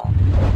all.